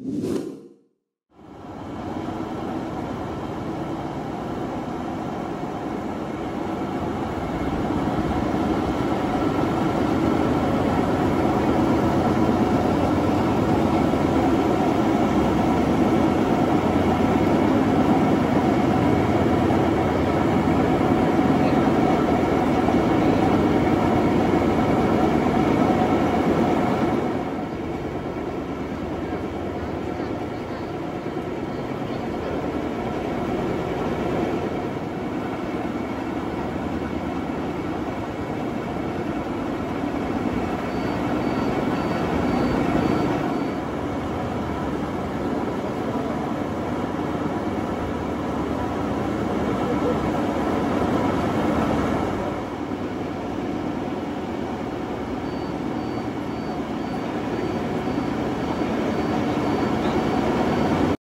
you